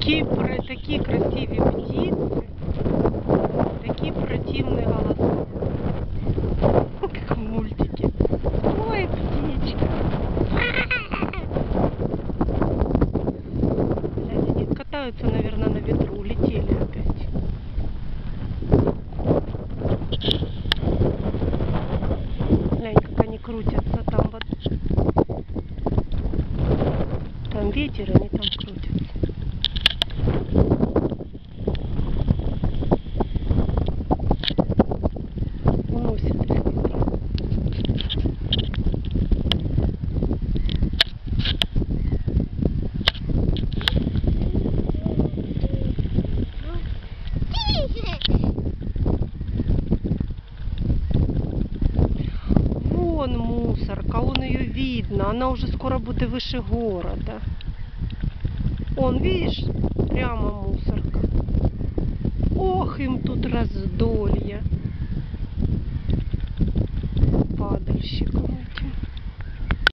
Такі, пр- такі красиві птиці, такі противні голоса. Как в мультике. Ой, птичка. Блядь, они катаются, наверное, на ветру. Улетели опять. Глянь, как они крутятся там вот. Там ветер, они там крутятся. Вон мусорка, вон ее видно. Она уже скоро будет выше города. Он, видишь, прямо мусорка. Ох, им тут раздолье.